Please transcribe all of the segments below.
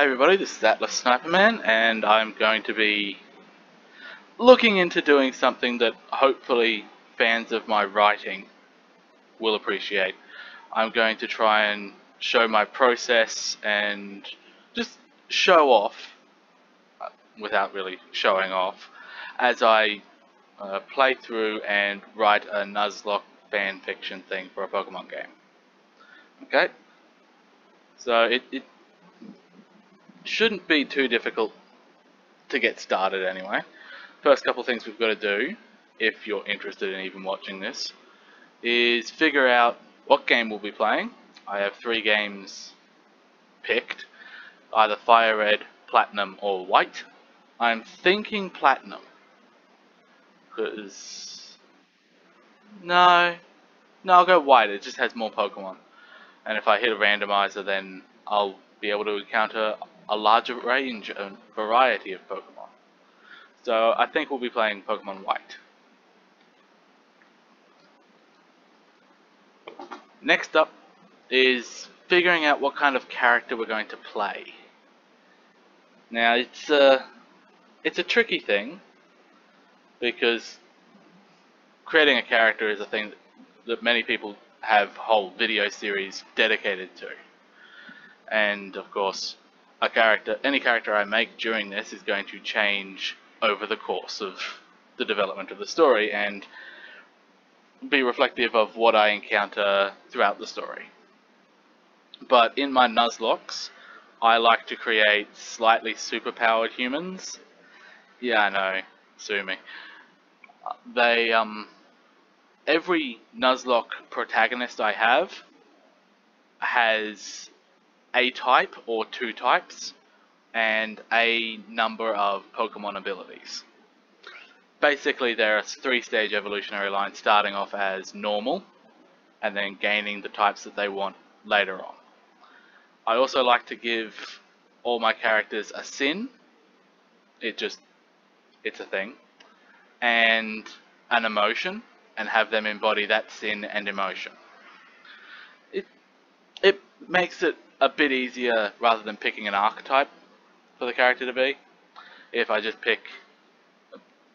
Hey everybody, this is Atlas Sniperman and I'm going to be looking into doing something that hopefully fans of my writing will appreciate. I'm going to try and show my process and just show off, uh, without really showing off, as I uh, play through and write a Nuzlocke fan fiction thing for a Pokemon game. Okay? So it, it shouldn't be too difficult to get started anyway. First couple things we've got to do, if you're interested in even watching this, is figure out what game we'll be playing. I have three games picked, either Fire Red, Platinum, or White. I'm thinking Platinum, because... No, no, I'll go White, it just has more Pokemon. And if I hit a randomizer, then I'll be able to encounter a larger range and variety of Pokemon. So I think we'll be playing Pokemon White. Next up is figuring out what kind of character we're going to play. Now it's a, it's a tricky thing because creating a character is a thing that many people have whole video series dedicated to. And of course, a character, any character I make during this is going to change over the course of the development of the story and be reflective of what I encounter throughout the story. But in my Nuzlockes, I like to create slightly superpowered humans. Yeah, I know, sue me. They, um, every Nuzlocke protagonist I have has a type or two types and a number of Pokemon abilities. Basically, there are three stage evolutionary lines starting off as normal and then gaining the types that they want later on. I also like to give all my characters a sin. It just, it's a thing. And an emotion and have them embody that sin and emotion. It, it makes it a bit easier rather than picking an archetype for the character to be. If I just pick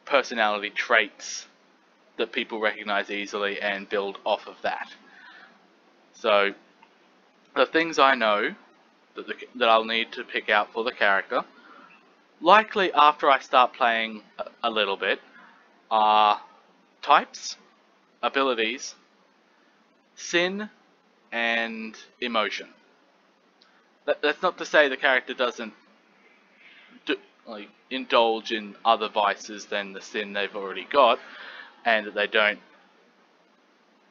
personality traits that people recognize easily and build off of that. So the things I know that, the, that I'll need to pick out for the character, likely after I start playing a, a little bit, are types, abilities, sin, and emotion that, that's not to say the character doesn't do, like indulge in other vices than the sin they've already got, and that they don't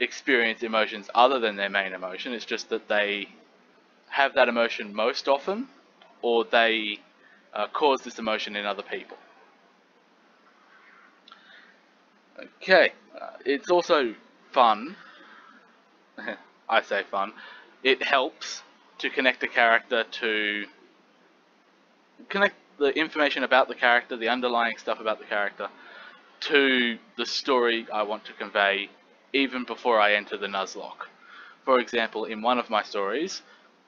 experience emotions other than their main emotion. It's just that they have that emotion most often, or they uh, cause this emotion in other people. Okay, uh, it's also fun. I say fun. It helps to connect the character to connect the information about the character, the underlying stuff about the character, to the story I want to convey even before I enter the Nuzlocke. For example, in one of my stories,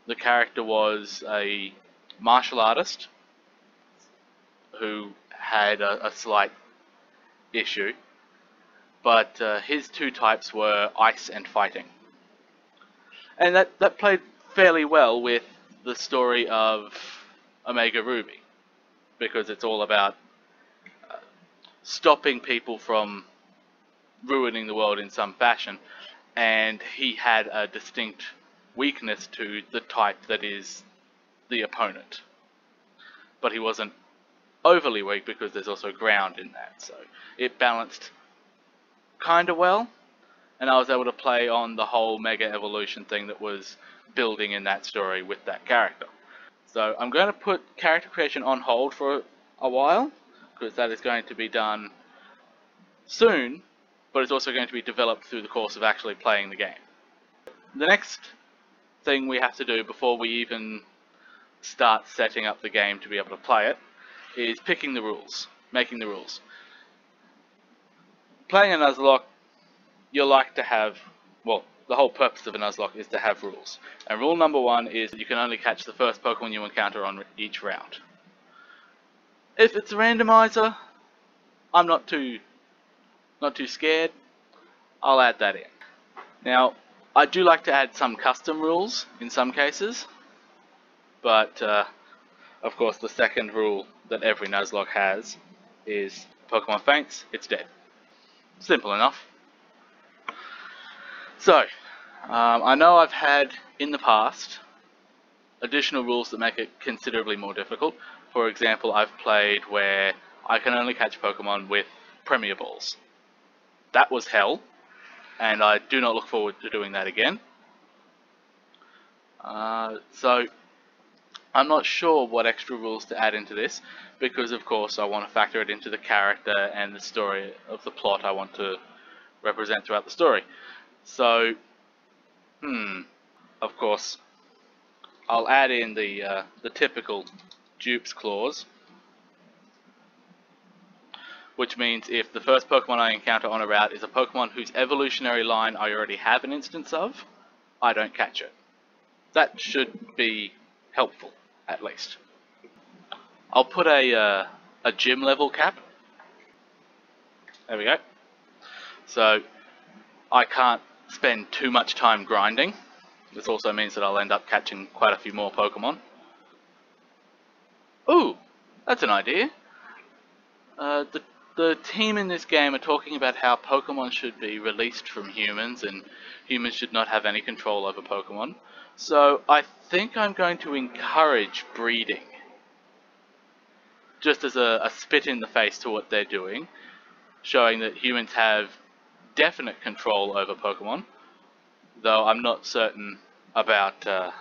the character was a martial artist who had a, a slight issue, but uh, his two types were ice and fighting. And that, that played fairly well with the story of Omega Ruby because it's all about uh, stopping people from ruining the world in some fashion. And he had a distinct weakness to the type that is the opponent. But he wasn't overly weak because there's also ground in that. So it balanced kind of well. And I was able to play on the whole mega evolution thing that was building in that story with that character. So I'm going to put character creation on hold for a while because that is going to be done soon, but it's also going to be developed through the course of actually playing the game. The next thing we have to do before we even start setting up the game to be able to play it is picking the rules, making the rules. Playing a Nuzlocke, you'll like to have, well, the whole purpose of a Nuzlocke is to have rules. And rule number one is you can only catch the first Pokemon you encounter on each round. If it's a randomizer, I'm not too not too scared. I'll add that in. Now, I do like to add some custom rules in some cases, but uh, of course the second rule that every Nuzlocke has is Pokemon faints, it's dead. Simple enough. So, um, I know I've had in the past additional rules that make it considerably more difficult. For example, I've played where I can only catch Pokemon with Premier Balls. That was hell, and I do not look forward to doing that again. Uh, so, I'm not sure what extra rules to add into this, because of course I want to factor it into the character and the story of the plot I want to represent throughout the story. So, hmm, of course, I'll add in the, uh, the typical dupes clause, which means if the first Pokemon I encounter on a route is a Pokemon whose evolutionary line I already have an instance of, I don't catch it. That should be helpful, at least. I'll put a, uh, a gym level cap. There we go. So, I can't spend too much time grinding. This also means that I'll end up catching quite a few more Pokemon. Ooh, that's an idea. Uh, the, the team in this game are talking about how Pokemon should be released from humans and humans should not have any control over Pokemon. So I think I'm going to encourage breeding. Just as a, a spit in the face to what they're doing, showing that humans have definite control over Pokemon, though I'm not certain about uh,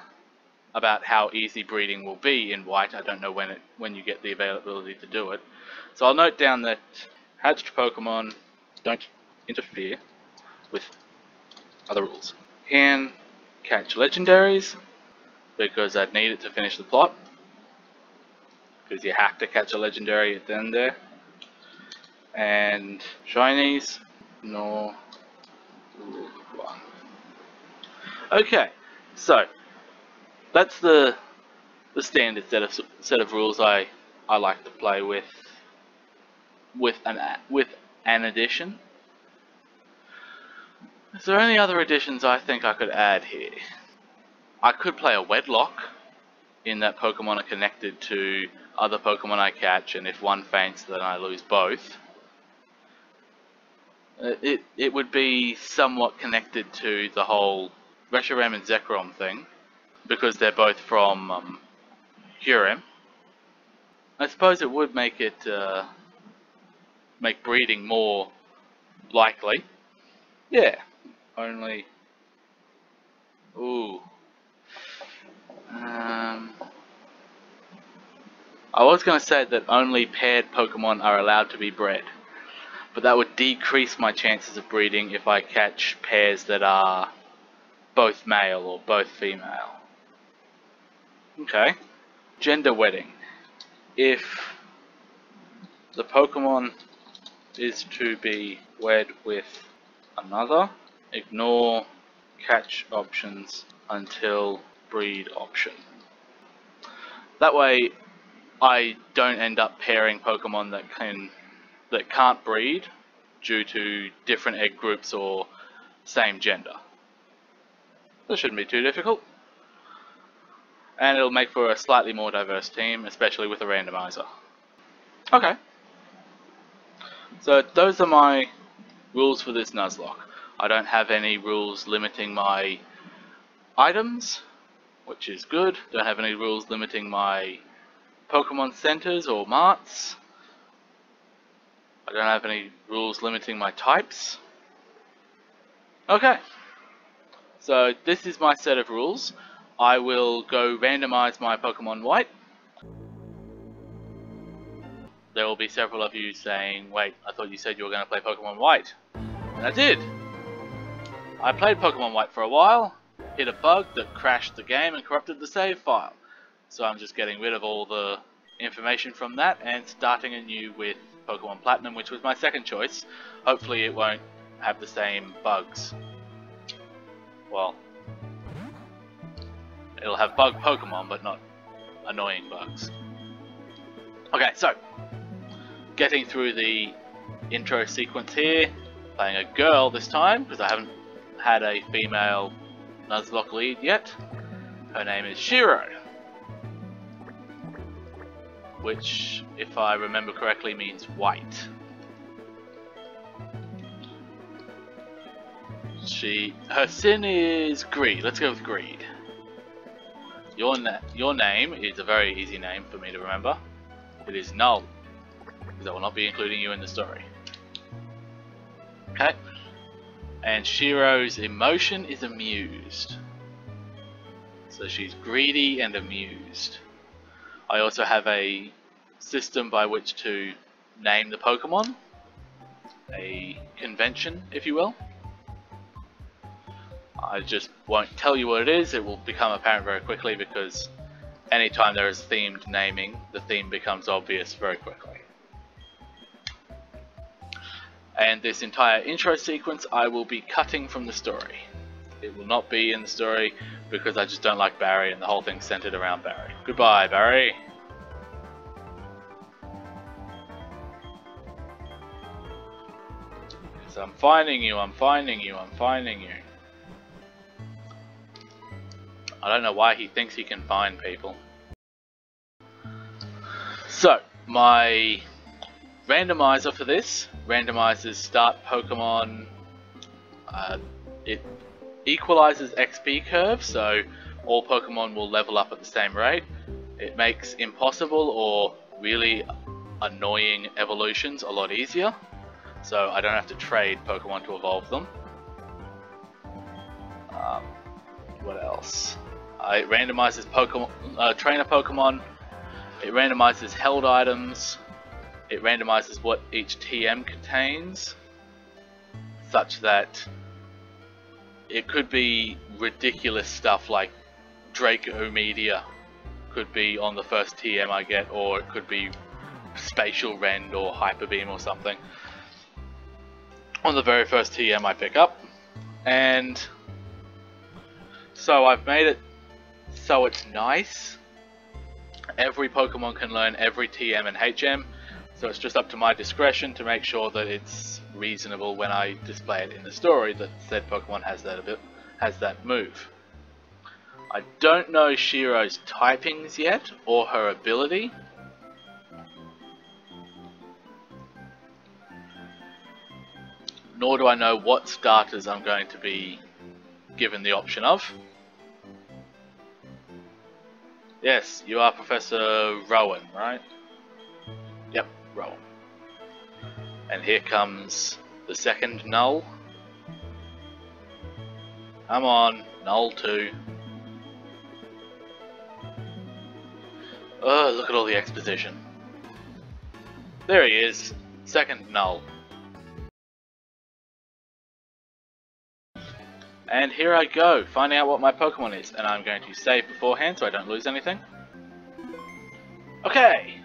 about how easy breeding will be in White. I don't know when it when you get the availability to do it. So I'll note down that hatched Pokemon don't interfere with other rules. Can catch legendaries because I'd need it to finish the plot. Because you have to catch a legendary at the end there. And shinies Okay, so that's the the standard set of set of rules I I like to play with with an with an addition. Is there any other additions I think I could add here? I could play a wedlock in that Pokemon are connected to other Pokemon I catch and if one faints then I lose both. Uh, it it would be somewhat connected to the whole Reshiram and Zekrom thing, because they're both from um, Kyurem. I suppose it would make it uh, make breeding more likely. Yeah, only. Ooh. Um, I was going to say that only paired Pokemon are allowed to be bred but that would decrease my chances of breeding if I catch pairs that are both male or both female. Okay. Gender wedding. If the Pokemon is to be wed with another, ignore catch options until breed option. That way I don't end up pairing Pokemon that can that can't breed due to different egg groups or same gender. This shouldn't be too difficult. And it'll make for a slightly more diverse team, especially with a randomizer. Okay. So those are my rules for this Nuzlocke. I don't have any rules limiting my items, which is good. Don't have any rules limiting my Pokemon centers or marts. I don't have any rules limiting my types. Okay. So this is my set of rules. I will go randomize my Pokemon White. There will be several of you saying, wait, I thought you said you were going to play Pokemon White. And I did. I played Pokemon White for a while, hit a bug that crashed the game and corrupted the save file. So I'm just getting rid of all the information from that and starting anew with Pokemon Platinum, which was my second choice. Hopefully it won't have the same bugs. well, it'll have bug Pokemon, but not annoying bugs. Okay, so getting through the intro sequence here, playing a girl this time because I haven't had a female Nuzlocke lead yet. Her name is Shiro, which, if I remember correctly, means white. She, her sin is greed. Let's go with greed. Your na your name is a very easy name for me to remember. It is Null, because I will not be including you in the story. Okay. And Shiro's emotion is amused. So she's greedy and amused. I also have a system by which to name the Pokemon. A convention, if you will. I just won't tell you what it is, it will become apparent very quickly because anytime there is themed naming, the theme becomes obvious very quickly. And this entire intro sequence I will be cutting from the story. It will not be in the story because I just don't like Barry and the whole thing's centered around Barry. Goodbye, Barry. So I'm finding you, I'm finding you, I'm finding you. I don't know why he thinks he can find people. So, my randomizer for this randomizes start Pokemon. Uh, it equalizes XP curve, so all Pokemon will level up at the same rate. It makes impossible or really annoying evolutions a lot easier, so I don't have to trade Pokemon to evolve them. Um, what else? Uh, it randomizes Pokemon, uh, trainer Pokemon. It randomizes held items. It randomizes what each TM contains, such that it could be ridiculous stuff like Draco Meteor could be on the first TM I get, or it could be Spatial Rend or Hyper Beam or something on the very first TM I pick up. And so I've made it so it's nice. Every Pokemon can learn every TM and HM, so it's just up to my discretion to make sure that it's reasonable when I display it in the story that said Pokemon has that has that move. I don't know Shiro's typings yet, or her ability. Nor do I know what starters I'm going to be given the option of. Yes, you are Professor Rowan, right? Yep, Rowan. And here comes the second null. Come on, null 2. Oh, look at all the exposition. There he is, second null. And here I go, finding out what my Pokemon is, and I'm going to save beforehand so I don't lose anything. Okay,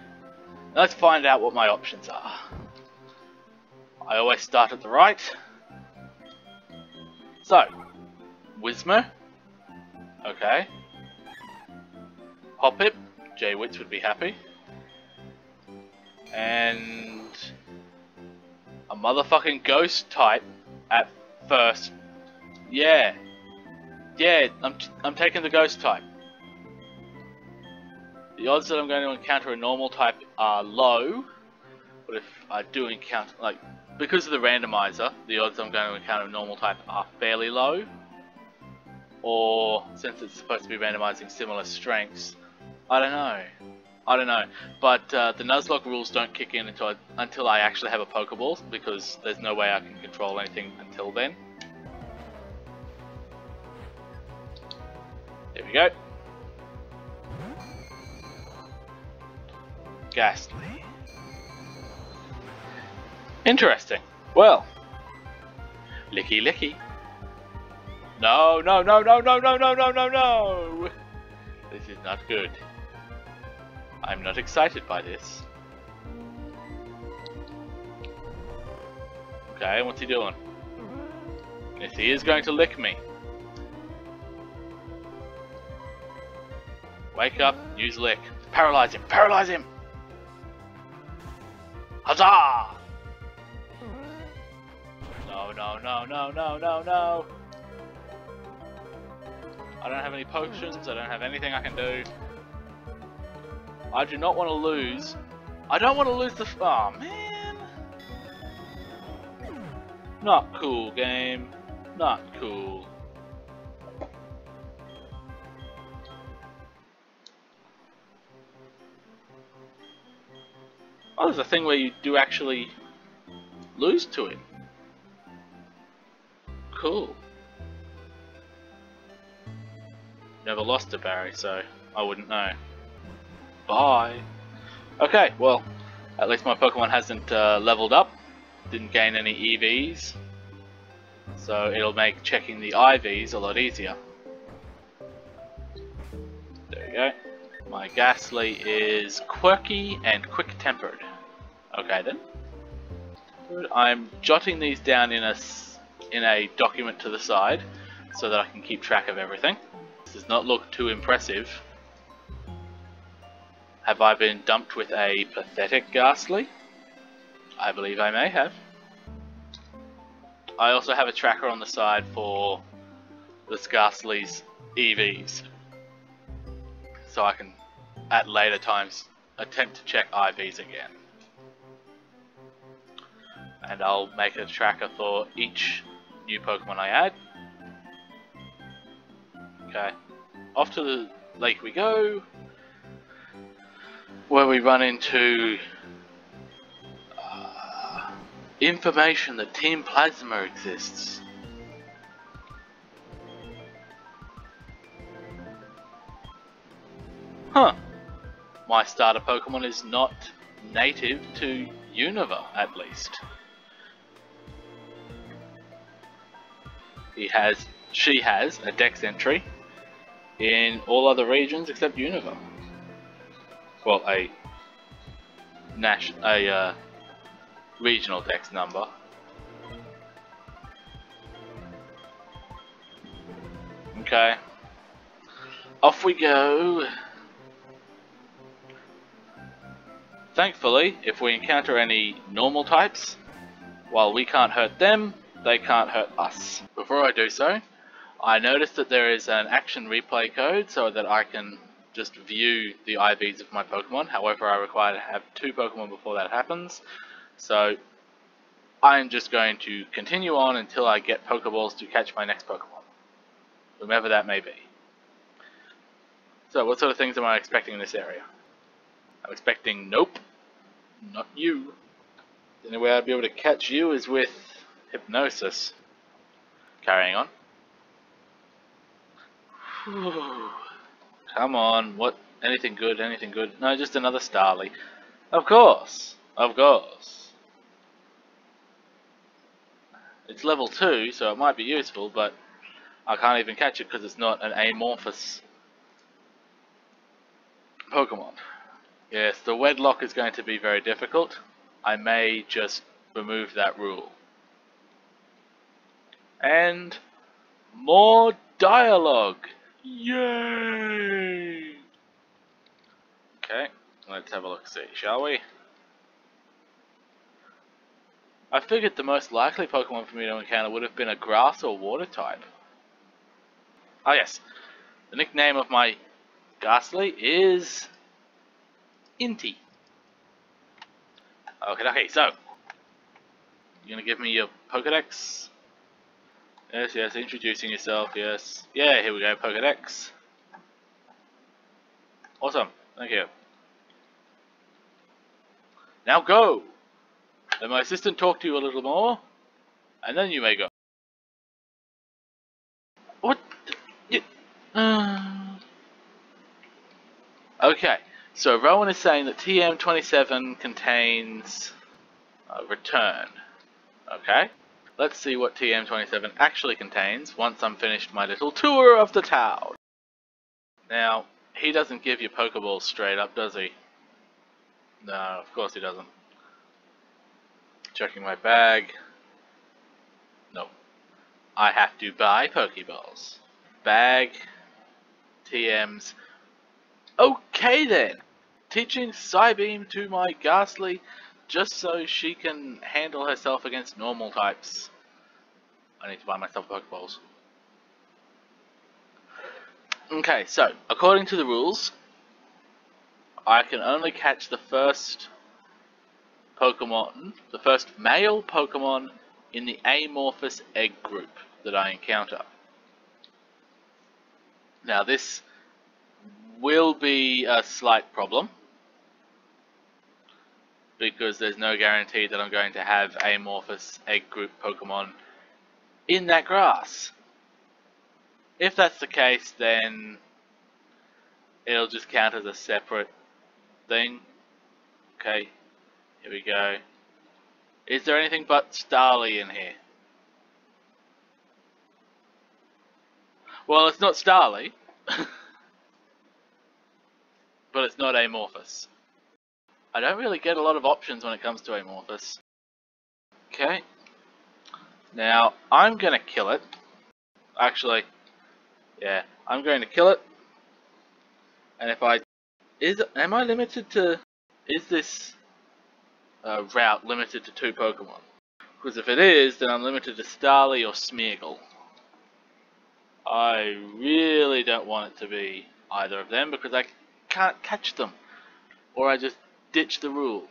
let's find out what my options are. I always start at the right. So, Whismur. Okay. Hoppip. J-Wits would be happy. And a motherfucking ghost type at first yeah. Yeah, I'm, I'm taking the ghost type. The odds that I'm going to encounter a normal type are low, but if I do encounter, like, because of the randomizer, the odds I'm going to encounter a normal type are fairly low. Or, since it's supposed to be randomizing similar strengths, I don't know. I don't know. But uh, the Nuzlocke rules don't kick in until I, until I actually have a Pokeball, because there's no way I can control anything until then. There we go. Gastly. Interesting. Well, licky licky. No, no, no, no, no, no, no, no, no, no! This is not good. I'm not excited by this. Okay, what's he doing? Yes, he is going to lick me. Wake up, use lick. Paralyze him, paralyze him! Huzzah! No, no, no, no, no, no, no! I don't have any potions, I don't have anything I can do. I do not want to lose. I don't want to lose the. Oh man! Not cool, game. Not cool. Oh, there's a thing where you do actually lose to it. Cool. Never lost to Barry, so I wouldn't know. Bye. Okay, well, at least my Pokemon hasn't uh, leveled up. Didn't gain any EVs. So it'll make checking the IVs a lot easier. There we go. My Gastly is quirky and quick-tempered. Okay then. I'm jotting these down in a in a document to the side so that I can keep track of everything. This does not look too impressive. Have I been dumped with a pathetic Gastly? I believe I may have. I also have a tracker on the side for the Gastly's EVs. So I can, at later times, attempt to check IVs again. And I'll make a tracker for each new Pokemon I add. Okay. Off to the lake we go. Where we run into uh, information that Team Plasma exists. Huh. My starter Pokemon is not native to Unova, at least. He has, she has a dex entry in all other regions except Unova. Well, a Nash, a uh, regional dex number. Okay. Off we go. Thankfully, if we encounter any normal types, while we can't hurt them, they can't hurt us. Before I do so, I noticed that there is an action replay code so that I can just view the IVs of my Pokemon. However, I require to have two Pokemon before that happens. So I'm just going to continue on until I get Pokeballs to catch my next Pokemon. Whomever that may be. So what sort of things am I expecting in this area? I'm expecting nope. Not you. The only way I'd be able to catch you is with hypnosis. Carrying on. Come on, what? Anything good, anything good? No, just another Starly. Of course, of course. It's level 2, so it might be useful, but I can't even catch it because it's not an amorphous Pokemon. Yes, the wedlock is going to be very difficult. I may just remove that rule. And more dialogue. Yay! Okay, let's have a look see, shall we? I figured the most likely Pokemon for me to encounter would have been a grass or water type. Oh yes, the nickname of my Gastly is Inti. Okay, okay, so you're gonna give me your Pokedex? Yes, yes, introducing yourself, yes. Yeah, here we go, Pokedex. Awesome, thank you. Now go! Let my assistant talk to you a little more, and then you may go. What? Uh... Okay, so Rowan is saying that TM27 contains uh, return. Okay. Let's see what TM27 actually contains once I'm finished my little tour of the town. Now, he doesn't give you Pokeballs straight up, does he? No, of course he doesn't. Checking my bag. No. I have to buy Pokeballs. Bag. TMs. Okay then, teaching Psybeam to my Gastly just so she can handle herself against normal types. I need to buy myself Pokeballs. Okay, so, according to the rules, I can only catch the first Pokemon, the first male Pokemon in the Amorphous Egg group that I encounter. Now this will be a slight problem because there's no guarantee that I'm going to have amorphous egg group Pokemon in that grass. If that's the case, then it'll just count as a separate thing. Okay, here we go. Is there anything but Starly in here? Well, it's not Starly. but it's not amorphous. I don't really get a lot of options when it comes to amorphous. Okay. Now, I'm going to kill it. Actually, yeah, I'm going to kill it. And if I... is Am I limited to... Is this uh, route limited to two Pokemon? Because if it is, then I'm limited to Starly or Smeargle. I really don't want it to be either of them because I can't catch them. Or I just ditch the rule.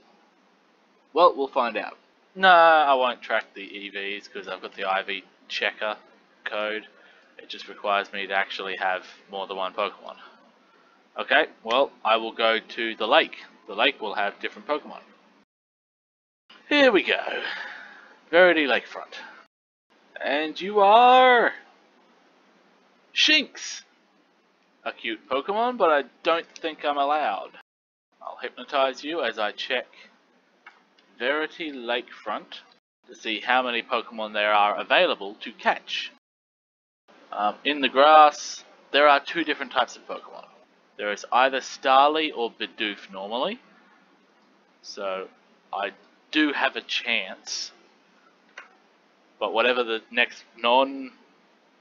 Well, we'll find out. No, I won't track the EVs because I've got the IV checker code. It just requires me to actually have more than one Pokemon. Okay, well, I will go to the lake. The lake will have different Pokemon. Here we go. Verity Lakefront. And you are... Shinx! A cute Pokemon, but I don't think I'm allowed. I'll hypnotize you as I check Verity Lakefront to see how many Pokemon there are available to catch. Um, in the grass, there are two different types of Pokemon. There is either Starly or Bidoof normally. So I do have a chance. But whatever the next non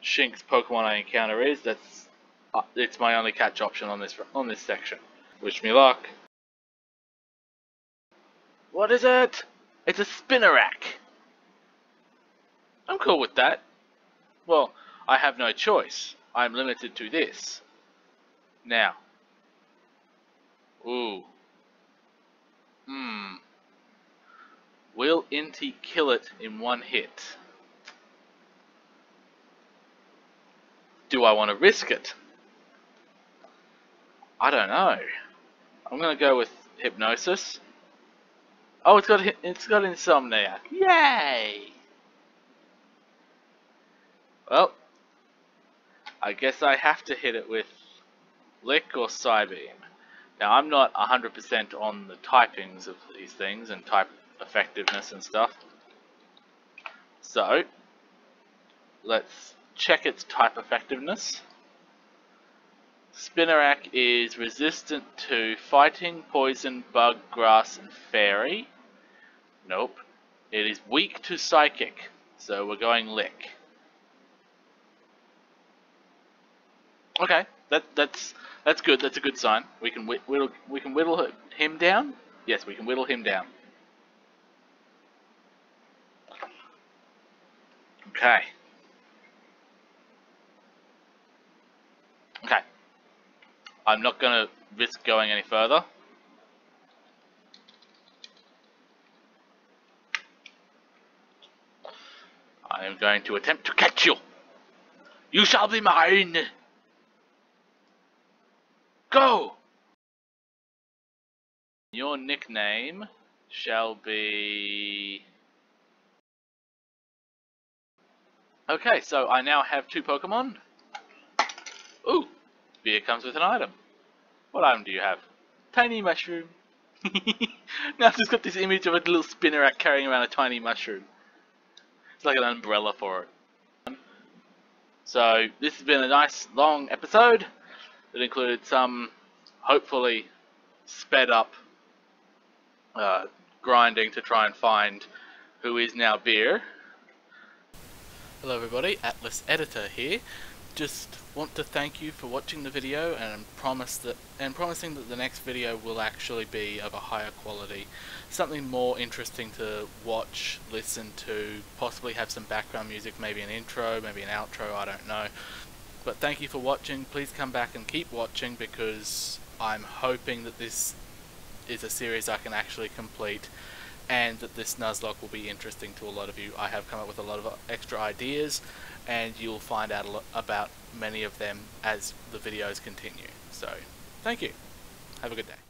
Shinx Pokemon I encounter is, that's uh, it's my only catch option on this on this section. Wish me luck. What is it? It's a Spinarak. I'm cool with that. Well, I have no choice. I'm limited to this. Now. Ooh. Hmm. Will Inti kill it in one hit? Do I want to risk it? I don't know. I'm going to go with Hypnosis. Oh, it's got it's got Insomnia. Yay! Well, I guess I have to hit it with Lick or Psybeam. Now, I'm not 100% on the typings of these things and type effectiveness and stuff. So, let's check its type effectiveness. Spinarak is resistant to fighting, poison, bug, grass, and fairy. Nope. It is weak to psychic, so we're going lick. Okay, that that's that's good. That's a good sign. We can whittle we can whittle him down. Yes, we can whittle him down. Okay. Okay. I'm not going to risk going any further. Going to attempt to catch you. You shall be mine. Go! Your nickname shall be... Okay, so I now have two Pokemon. Ooh, beer comes with an item. What item do you have? Tiny mushroom. now I've just got this image of a little Spinarak carrying around a tiny mushroom. It's like an umbrella for it. So this has been a nice long episode that included some hopefully sped up uh, grinding to try and find who is now beer. Hello everybody, Atlas Editor here. Just want to thank you for watching the video and promise that and promising that the next video will actually be of a higher quality. Something more interesting to watch listen to possibly have some background music maybe an intro maybe an outro I don't know. But thank you for watching. Please come back and keep watching because I'm hoping that this is a series I can actually complete and that this Nuzlocke will be interesting to a lot of you. I have come up with a lot of extra ideas and you'll find out about many of them as the videos continue. So, thank you. Have a good day.